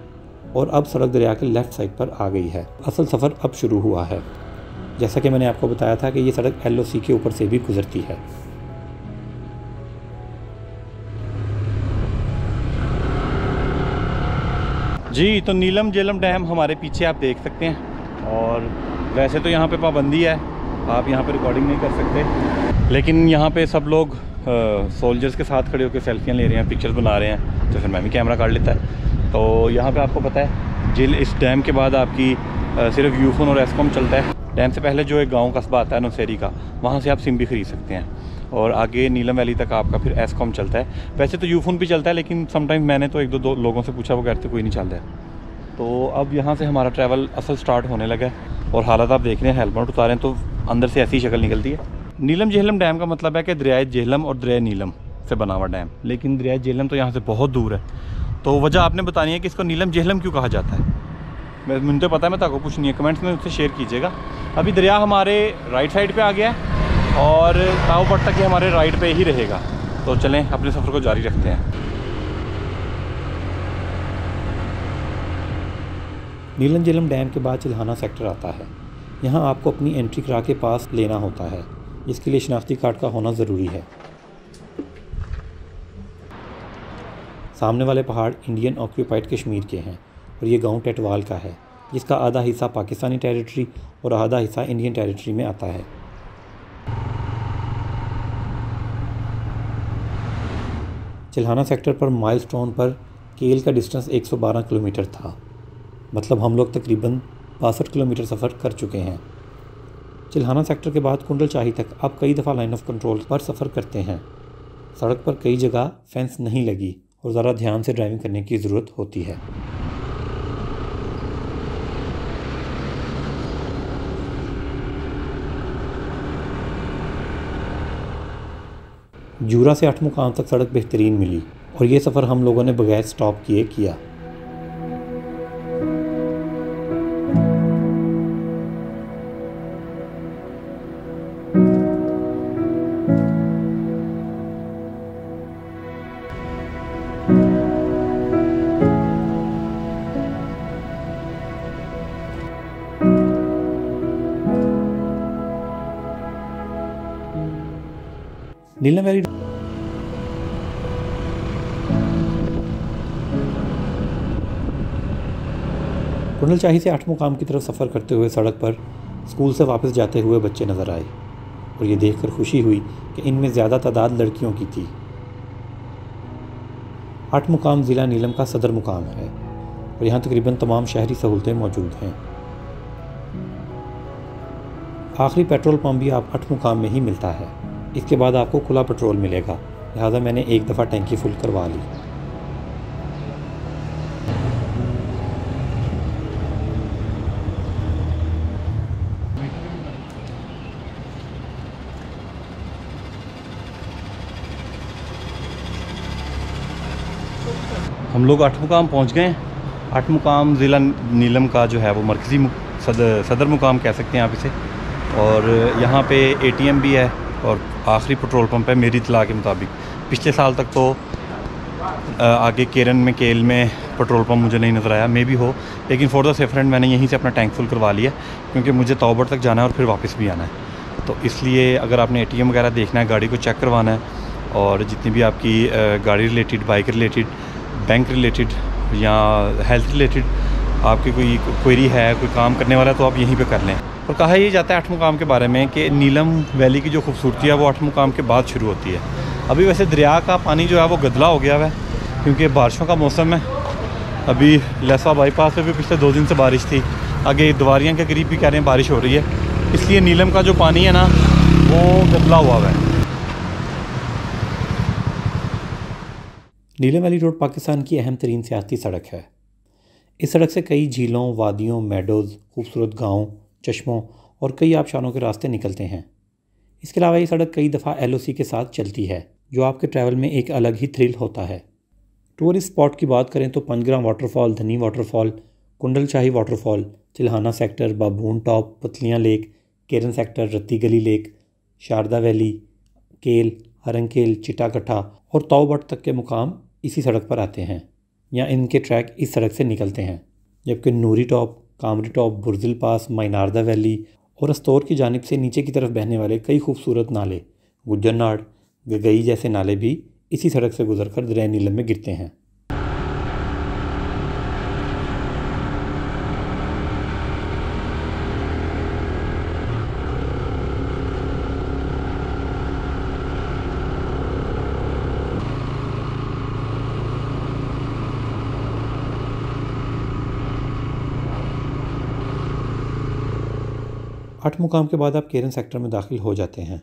[SPEAKER 1] और अब सड़क दरिया के लेफ़्ट साइड पर आ गई है। असल सफ़र अब शुरू हुआ है। जैसा कि मैंने आपको बताया था कि ये सड़क एलओसी के ऊपर से भी गुजरती है।
[SPEAKER 5] जी तो नीलम जेलम डैम हमारे पीछे आप देख सकते हैं। और वैसे तो यहाँ पे पाबंदी है। आप यहाँ पे रिकॉर्डिंग नहीं कर सकते। लेकिन यहाँ पे सब लोग सोल्जर्स के साथ खड़े होकर सेल्फियाँ ले रहे हैं पिक्चर्स बना रहे हैं। तो फिर मैं भी कैमरा काट लेता है। तो यहाँ पे आपको पता है जिल इस डैम के बाद आपकी सिर्फ़ यूफोन और एसकॉम चलता है। डैम से पहले जो एक गाँव कस्बा आता है नौसेरी का वहाँ से आप सिम भी ख़रीद सकते हैं। और आगे नीलम वैली तक आपका फिर एसकॉम चलता है। वैसे तो यूफोन भी चलता है लेकिन समटाइम मैंने तो एक दो, दो लोगों से पूछा वो कहते कोई नहीं चलता है। तो अब यहाँ से हमारा ट्रैवल असल स्टार्ट होने लगा है। और हालात आप देख रहे हैं हेलमेट उतारें तो अंदर से ऐसी शक्ल निकलती है। नीलम झेलम डैम का मतलब है कि दरियाए झेलम और दरिया नीलम से बना हुआ डैम। लेकिन दरिया झेलम तो यहाँ से बहुत दूर है। तो वजह आपने बतानी है कि इसको नीलम झेलम क्यों कहा जाता है? मैं मुझे तो पता है, मैं ताको कुछ नहीं है। कमेंट्स में उससे शेयर कीजिएगा। अभी दरिया हमारे राइट साइड पे आ गया है और ताव पट तक हमारे राइट पे ही रहेगा। तो चलें, अपने सफ़र को जारी रखते हैं।
[SPEAKER 1] नीलम झेलम डैम के बाद चिल्हाना सेक्टर आता है। यहाँ आपको अपनी एंट्री करा के पास लेना होता है। इसके लिए शनाख्ती कार्ड का होना ज़रूरी है। सामने वाले पहाड़ इंडियन ऑक्यूपाइड कश्मीर के हैं और ये गाँव टेटवाल का है। जिसका आधा हिस्सा पाकिस्तानी टेरिटरी और आधा हिस्सा इंडियन टेरिटरी में आता है। चिल्हाना सेक्टर पर माइलस्टोन पर केल का डिस्टेंस 112 किलोमीटर था। मतलब हम लोग तकरीबन बासठ किलोमीटर सफ़र कर चुके हैं। चिल्हाना सेक्टर के बाद कुंडल चाही तक आप कई दफ़ा लाइन ऑफ़ कंट्रोल पर सफ़र करते हैं। सड़क पर कई जगह फेंस नहीं लगी और ज़रा ध्यान से ड्राइविंग करने की ज़रूरत होती है। जूरा से आठ मुकाम तक सड़क बेहतरीन मिली और ये सफ़र हम लोगों ने बगैर स्टॉप किए किया। नीलम वैली शाही से आठ मुकाम की तरफ़ सफ़र करते हुए सड़क पर स्कूल से वापस जाते हुए बच्चे नज़र आए और ये देखकर खुशी हुई कि इनमें ज़्यादा तादाद लड़कियों की थी। आठ मुकाम ज़िला नीलम का सदर मुकाम है और यहाँ तकरीबन तमाम शहरी सहूलतें मौजूद हैं। आखिरी पेट्रोल पंप भी आप आठ मुकाम में ही मिलता है। इसके बाद आपको खुला पेट्रोल मिलेगा। लिहाजा मैंने एक दफ़ा टैंकी फुल करवा ली।
[SPEAKER 6] हम लोग आठ मुकाम पहुँच गए। आठ मुकाम ज़िला नीलम का जो है वो मरकज़ी सदर सदर मुकाम कह सकते हैं आप इसे। और यहाँ पे एटीएम भी है और आखिरी पेट्रोल पंप है मेरी इतला के मुताबिक। पिछले साल तक तो आगे केरन में केल में पेट्रोल पंप मुझे नहीं नज़र आया। मे भी हो, लेकिन फॉर द सेफरेंड मैंने यहीं से अपना टैंक फुल करवा लिया क्योंकि मुझे तोबर तक जाना है और फिर वापस भी आना है। तो इसलिए अगर आपने एटीएम वगैरह देखना है, गाड़ी को चेक करवाना है, और जितनी भी आपकी गाड़ी related bike related bank related या हेल्थ रिलेटेड आपकी कोई क्वेरी है, कोई काम करने वाला है तो आप यहीं पे कर लें। और कहा यह जाता है आठ मुकाम के बारे में कि नीलम वैली की जो खूबसूरती है, वो आठ मुकाम के बाद शुरू होती है। अभी वैसे दरिया का पानी जो है, वो गदला हो गया है, क्योंकि बारिशों का मौसम है। अभी लहसा बाईपास पे भी पिछले दो दिन से बारिश थी। आगे दवारियाँ के करीब भी कह रहे हैं बारिश हो रही है। इसलिए नीलम का जो पानी है ना, वो गदला हुआ है।
[SPEAKER 1] नीलम वैली रोड पाकिस्तान की अहम तरीन सियाती सड़क है। इस सड़क से कई झीलों, वादियों मेडोज़ खूबसूरत गाँव चश्मों और कई आबशारों के रास्ते निकलते हैं। इसके अलावा ये सड़क कई दफ़ा एलओसी के साथ चलती है, जो आपके ट्रैवल में एक अलग ही थ्रिल होता है। टूरिस्ट स्पॉट की बात करें तो Panchgram waterfall Dhani waterfall Kundal Shahi waterfall Chilhana sector Baboon top Patlian lake Keran sector Ratti Gali lake Sharda valley Kel Arangkel Chittakatha और ताओबट तक के मुकाम इसी सड़क पर आते हैं, या इनके ट्रैक इस सड़क से निकलते हैं, जबकि Noori top Kamri top, Burzil pass, माइनारदा valley और अस्तौर की जानब से नीचे की तरफ़ बहने वाले कई खूबसूरत नाले गुजरनाड़ गगई जैसे नाले भी इसी सड़क से गुजरकर दरिया नीलम में गिरते हैं। आठ मुकाम के बाद आप केरन सेक्टर में दाखिल हो जाते हैं।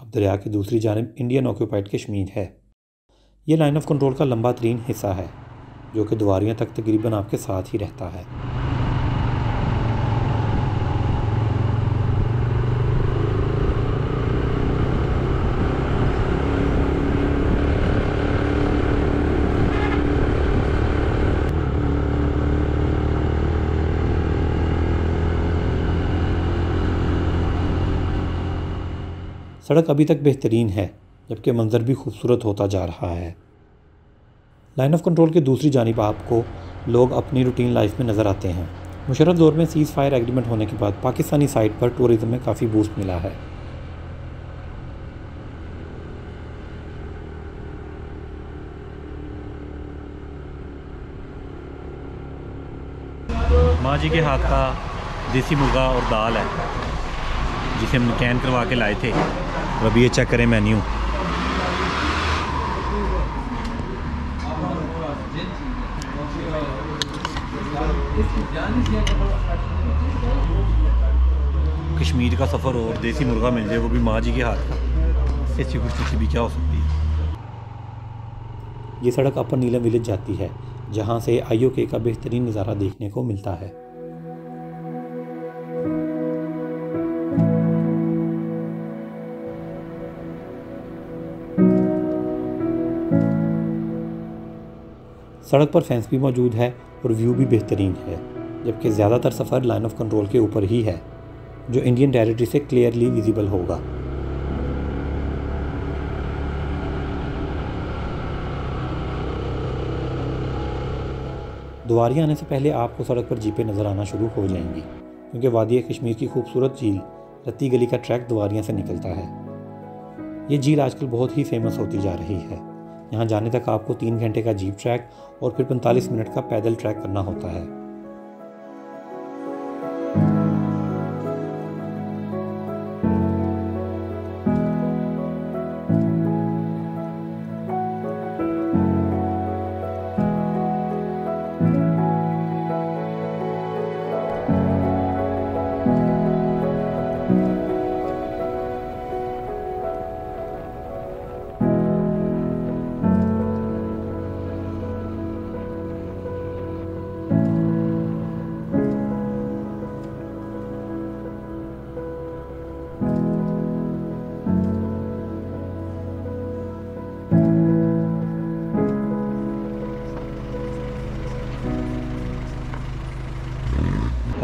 [SPEAKER 1] अब दरिया की दूसरी जानब इंडियन ऑक्यूपाइड कश्मीर है। यह लाइन ऑफ़ कंट्रोल का लंबा तरीन हिस्सा है, जो कि दुआरियाँ तक तकरीबन आपके साथ ही रहता है। सड़क अभी तक बेहतरीन है, जबकि मंज़र भी खूबसूरत होता जा रहा है। लाइन ऑफ़ कंट्रोल की दूसरी जानब आपको लोग अपनी रूटीन लाइफ में नज़र आते हैं। मुशरफ दौर में सीज़ फायर एग्रीमेंट होने के बाद पाकिस्तानी साइड पर टूरिज़्म में काफ़ी बूस्ट मिला है।
[SPEAKER 6] माँ जी के हाथ का देसी मुर्गा और दाल है, जिसे हम कैन करवा के लाए थे। और अभी ये चेक करें मेन्यू कश्मीर का सफ़र और देसी मुर्गा मिल जाए, वो भी माँ जी के हाथ का। ऐसी खुशखुशी भी क्या हो सकती है?
[SPEAKER 1] ये सड़क अपर नीलम विलेज जाती है, जहाँ से आई का बेहतरीन नज़ारा देखने को मिलता है। सड़क पर फेंस भी मौजूद है और व्यू भी बेहतरीन है, जबकि ज़्यादातर सफ़र लाइन ऑफ़ कंट्रोल के ऊपर ही है, जो इंडियन टेरिटरी से क्लियरली विजिबल होगा। दुआरिया आने से पहले आपको सड़क पर जीपें नज़र आना शुरू हो जाएँगी, क्योंकि वादी कश्मीर की खूबसूरत झील, रत्ती गली का ट्रैक दुआरिया से निकलता है। ये झील आजकल बहुत ही फ़ेमस होती जा रही है। यहाँ जाने तक आपको तीन घंटे का जीप ट्रैक और फिर 45 मिनट का पैदल ट्रैक करना होता है।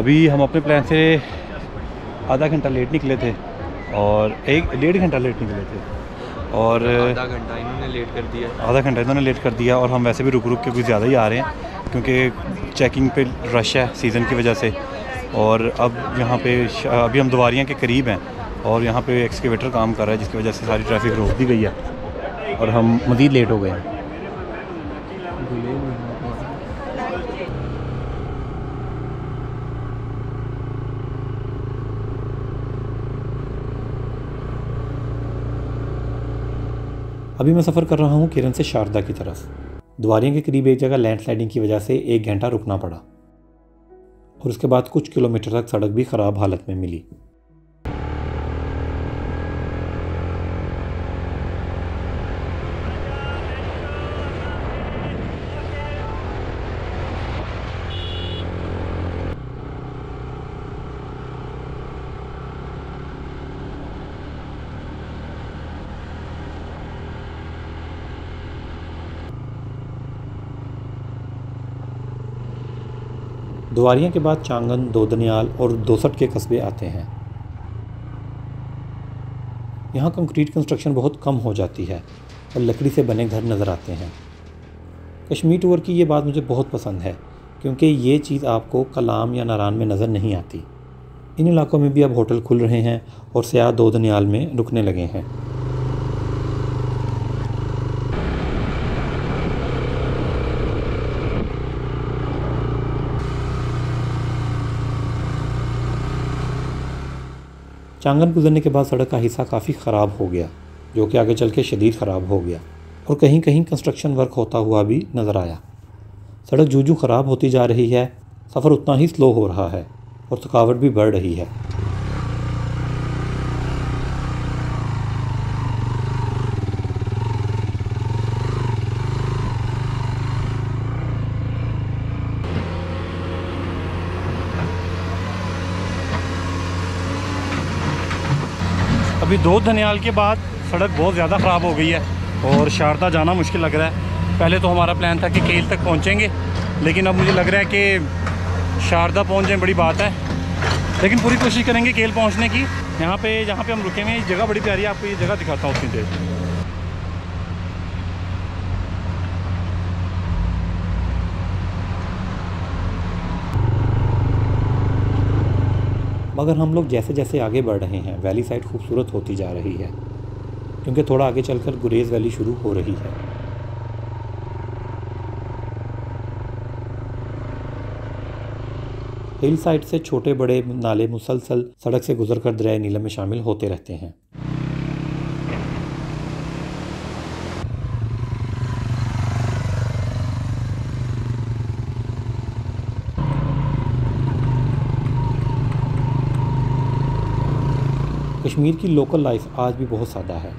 [SPEAKER 7] अभी हम अपने प्लान से आधा घंटा लेट निकले थे और एक डेढ़ घंटा लेट निकले थे। और
[SPEAKER 8] आधा घंटा इन्होंने लेट कर दिया।
[SPEAKER 7] आधा घंटा इन्होंने लेट कर दिया और हम वैसे भी रुक रुक के कुछ ज़्यादा ही आ रहे हैं क्योंकि चेकिंग पे रश है सीज़न की वजह से। और अब यहाँ पे अभी हम दुवारियाँ के करीब हैं और यहाँ पे एक्सकेवेटर काम कर रहा है जिसकी वजह से सारी ट्रैफ़िक रोक दी गई है। और हम मज़ीद लेट हो गए हैं।
[SPEAKER 1] अभी मैं सफ़र कर रहा हूँ किरण से शारदा की तरफ़। द्वारियों के करीब एक जगह लैंडस्लाइडिंग की वजह से एक घंटा रुकना पड़ा। और उसके बाद कुछ किलोमीटर तक सड़क भी ख़राब हालत में मिली। दुआरियाँ के बाद चांगन, दोदनियाल और दोसठ के कस्बे आते हैं। यहाँ कंक्रीट कंस्ट्रक्शन बहुत कम हो जाती है और लकड़ी से बने घर नज़र आते हैं। कश्मीर टूर की ये बात मुझे बहुत पसंद है, क्योंकि ये चीज़ आपको कलाम या नारान में नज़र नहीं आती। इन इलाकों में भी अब होटल खुल रहे हैं और सियाह दोदनियाल में रुकने लगे हैं। चांगन गुजरने के बाद सड़क का हिस्सा काफ़ी ख़राब हो गया, जो कि आगे चल के शदीद ख़राब हो गया और कहीं कहीं कंस्ट्रक्शन वर्क होता हुआ भी नज़र आया। सड़क जू जू ख़राब होती जा रही है, सफ़र उतना ही स्लो हो रहा है और थकावट भी बढ़ रही है।
[SPEAKER 7] अभी दो धनियाल के बाद सड़क बहुत ज़्यादा ख़राब हो गई है और शारदा जाना मुश्किल लग रहा है। पहले तो हमारा प्लान था कि केल तक पहुँचेंगे, लेकिन अब मुझे लग रहा है कि शारदा पहुँच जाए, बड़ी बात है। लेकिन पूरी कोशिश करेंगे केल पहुँचने की। यहाँ पे, जहाँ पे हम रुके हुए हैं जगह बड़ी प्यारी है, आपको ये जगह दिखाता हूँ उतनी देर।
[SPEAKER 1] मगर हम लोग जैसे जैसे आगे बढ़ रहे हैं, वैली साइड खूबसूरत होती जा रही है, क्योंकि थोड़ा आगे चलकर गुरेज वैली शुरू हो रही है। हिल साइड से छोटे बड़े नाले मुसलसल सड़क से गुजरकर दरिया नीलम में शामिल होते रहते हैं। कश्मीर की लोकल लाइफ आज भी बहुत सादा है।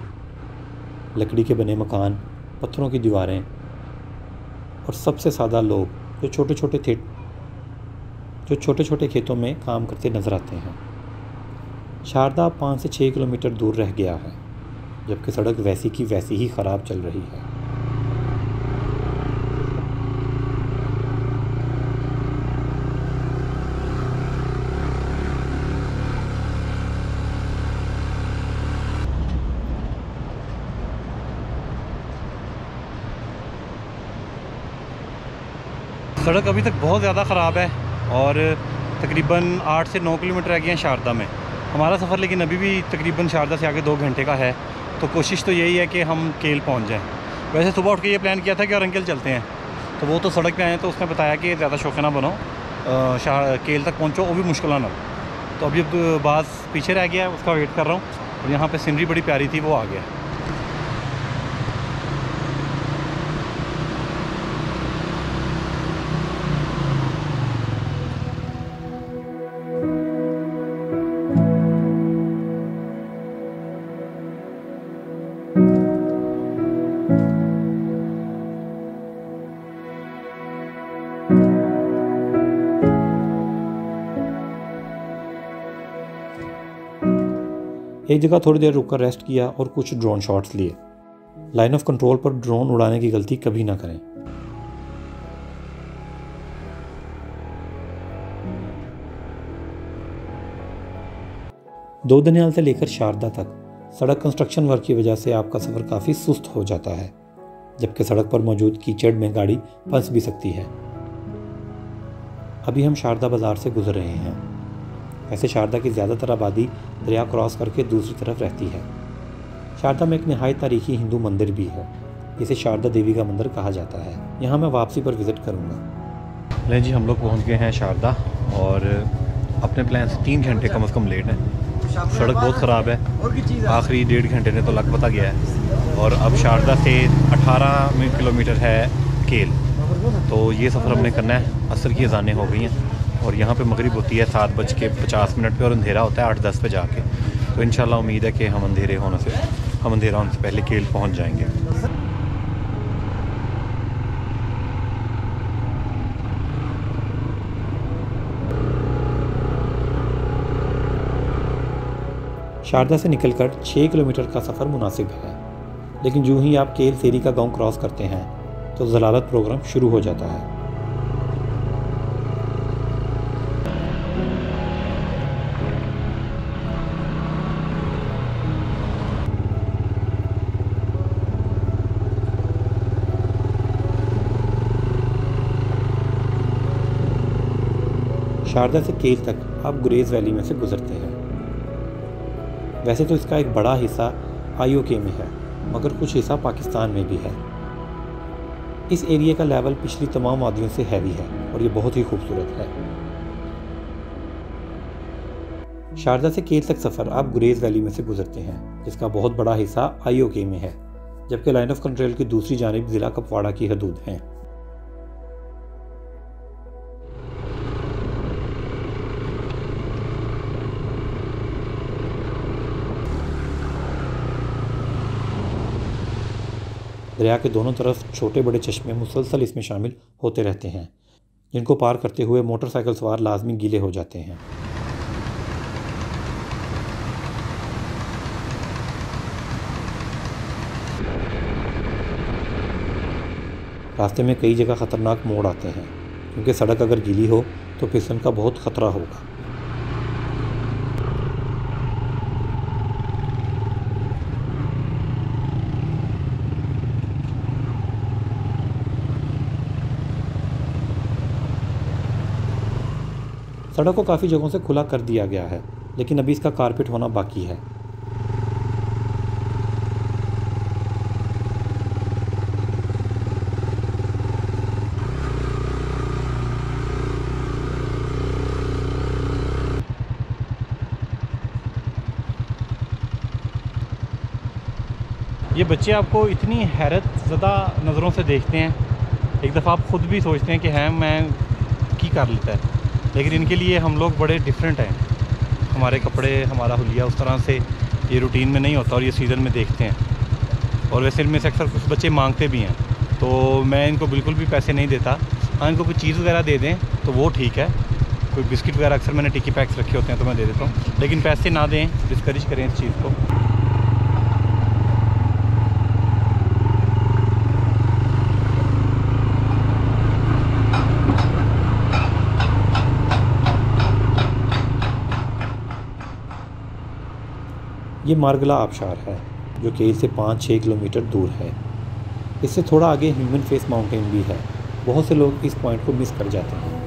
[SPEAKER 1] लकड़ी के बने मकान, पत्थरों की दीवारें और सबसे सादा लोग जो छोटे छोटे थे, जो छोटे छोटे खेतों में काम करते नज़र आते हैं। शारदा पाँच से छः किलोमीटर दूर रह गया है, जबकि सड़क वैसी की वैसी ही ख़राब चल रही है।
[SPEAKER 7] सड़क अभी तक बहुत ज़्यादा ख़राब है और तकरीबन आठ से नौ किलोमीटर रह गए हैं शारदा में। हमारा सफ़र लेकिन अभी भी तकरीबन शारदा से आगे दो घंटे का है
[SPEAKER 9] तो कोशिश तो यही है कि हम केल पहुँच जाएँ। वैसे सुबह उठ के ये प्लान किया था कि और अंकल चलते हैं तो वो तो सड़क पे आए तो उसने बताया कि ज़्यादा शौकीना बनो शाह केल तक पहुँचो, वो भी मुश्किल ना तो अभी अब बास पीछे रह गया है, उसका वेट कर रहा हूँ और यहाँ पर सीनरी बड़ी प्यारी थी, वो आ गया
[SPEAKER 1] एक जगह थोड़ी देर रुककर रेस्ट किया और कुछ ड्रोन शॉट्स लिए। लाइन ऑफ़ कंट्रोल पर ड्रोन उड़ाने की गलती कभी ना करें। दो दनियाल से लेकर शारदा तक, सड़क कंस्ट्रक्शन वर्क की वजह से आपका सफ़र काफ़ी सुस्त हो जाता है, जबकि सड़क पर मौजूद कीचड़ में गाड़ी फंस भी सकती है। अभी हम शारदा बाज़ार से गुजर रहे हैं। ऐसे शारदा की ज़्यादातर आबादी दरिया क्रॉस करके दूसरी तरफ़ रहती है। शारदा में एक नहायत तारीखी हिंदू मंदिर भी है इसे शारदा देवी का मंदिर कहा जाता है। यहाँ मैं वापसी पर विज़िट करूँगा।
[SPEAKER 9] नहीं जी, हम लोग पहुँच गए हैं शारदा, और अपने प्लान से तीन घंटे कम अज़ कम लेट हैं। सड़क बहुत ख़राब है। आखिरी डेढ़ घंटे ने तो लग पता गया है। और अब शारदा से 18 किलोमीटर है केल। तो ये सफ़र हमने करना है। असर की अजानें हो गई हैं। और यहाँ पे मगरिब होती है सात बज के पचास मिनट पे और अंधेरा होता है आठ दस पे जाके। तो इन उम्मीद है कि हम अंधेरे होने से, हम अंधेरा होने से पहले केल पहुँच जाएँगे।
[SPEAKER 1] शारदा से निकलकर छः किलोमीटर का सफ़र मुनासिब है। लेकिन जो ही आप केल सेरी का गाँव क्रॉस करते हैं तो जलालत प्रोग्राम शुरू हो जाता है। शारदा से केल तक आप गुरेज वैली में से गुजरते हैं। वैसे तो इसका एक बड़ा हिस्सा आईओके में है, मगर कुछ हिस्सा पाकिस्तान में भी है। इस एरिया का लेवल पिछली तमाम वादियों से हैवी है और ये बहुत ही खूबसूरत है। शारदा से केल तक सफ़र आप गुरेज वैली में से गुजरते हैं, जिसका बहुत बड़ा हिस्सा आईओके में है, जबकि लाइन ऑफ़ कंट्रोल की दूसरी जानब ज़िला कपवाड़ा की हदूद हैं। दरिया के दोनों तरफ़ छोटे बड़े चश्मे मुसलसल इसमें शामिल होते रहते हैं, जिनको पार करते हुए मोटरसाइकिल सवार लाजमी गीले हो जाते हैं। रास्ते में कई जगह ख़तरनाक मोड़ आते हैं, क्योंकि सड़क अगर गीली हो तो फिसल का बहुत ख़तरा होगा। सड़क को काफ़ी जगहों से खुला कर दिया गया है, लेकिन अभी इसका कारपेट होना बाकी है।
[SPEAKER 9] ये बच्चे आपको इतनी हैरत ज़्यादा नज़रों से देखते हैं। एक दफ़ा आप ख़ुद भी सोचते हैं कि हैं, मैं की कर लेता है। लेकिन इनके लिए हम लोग बड़े डिफरेंट हैं। हमारे कपड़े, हमारा हुलिया उस तरह से ये रूटीन में नहीं होता और ये सीज़न में देखते हैं। और वैसे इनमें से अक्सर कुछ बच्चे मांगते भी हैं। तो मैं इनको बिल्कुल भी पैसे नहीं देता। हाँ इनको कोई चीज़ वगैरह दे दें तो वो ठीक है। कोई बिस्किट वगैरह अक्सर मैंने टिक्की पैक्स रखे होते हैं तो मैं दे देता हूँ। लेकिन पैसे ना दें डिस्करेज करें इस चीज़ को।
[SPEAKER 1] ये मार्गला आबशार है, जो केल से पाँच छः किलोमीटर दूर है। इससे थोड़ा आगे ह्यूमन फेस माउंटेन भी है। बहुत से लोग इस पॉइंट को मिस कर जाते हैं।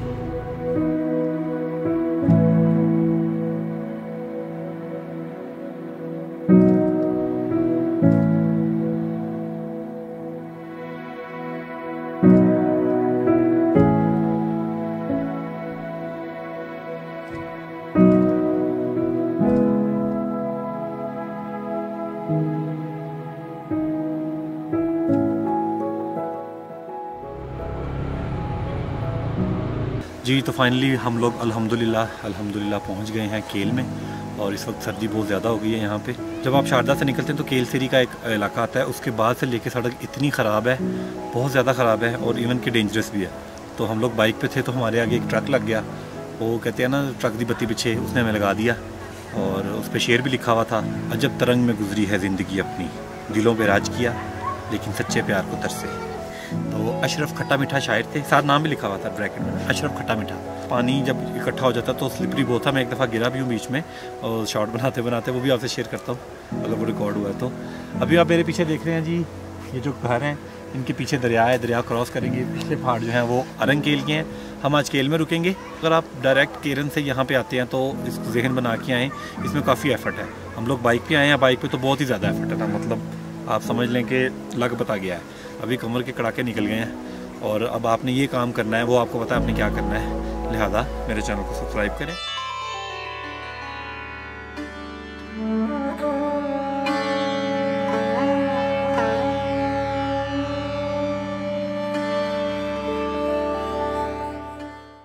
[SPEAKER 1] तो फाइनली हम लोग अल्हम्दुलिल्लाह अल्हम्दुलिल्लाह पहुँच गए हैं केल में और इस वक्त सर्दी बहुत ज़्यादा हो गई है यहाँ पे। जब आप शारदा से निकलते हैं तो केल सीरी का एक इलाका आता है, उसके बाद से लेके सड़क इतनी ख़राब है, बहुत ज़्यादा ख़राब है और इवन कि डेंजरस भी है। तो हम लोग बाइक पे थे तो हमारे आगे एक ट्रक लग गया, वो कहते हैं ना ट्रक की बत्ती पीछे, उसने हमें लगा दिया और उस पर शेर भी लिखा हुआ था, अजब तरंग में गुजरी है ज़िंदगी अपनी, दिलों पर राज किया, लेकिन सच्चे प्यार को तरसे। तो अशरफ खट्टा मीठा शायर थे, साथ नाम भी लिखा हुआ था ब्रैकेट में, अशरफ खट्टा मीठा। पानी जब इकट्ठा हो जाता तो स्लिपरी बहुत था, मैं एक दफ़ा गिरा भी हूँ बीच में और शॉर्ट बनाते बनाते, वो भी आपसे शेयर करता हूँ, अगर वो रिकॉर्ड हुआ है तो। अभी आप मेरे पीछे देख रहे हैं जी, ये जो घर हैं, इनके पीछे दरिया है, दरिया क्रॉस करेंगे, पिछले पहाड़ जो हैं वो अरंग केल के हैं। हम आज केल में रुकेंगे, अगर आप डायरेक्ट केरन से यहाँ पे आते हैं तो इस जहन बना के आएँ, इसमें काफ़ी एफर्ट है। हम लोग बाइक पे आए हैं बाइक पे तो बहुत ही ज़्यादा एफर्ट है ना मतलब आप समझ लें कि लग बता गया है। अभी कमर के कड़ाके निकल गए हैं और अब आपने ये काम करना है, वो आपको पता है आपने क्या करना है। लिहाजा मेरे चैनल को सब्सक्राइब करें।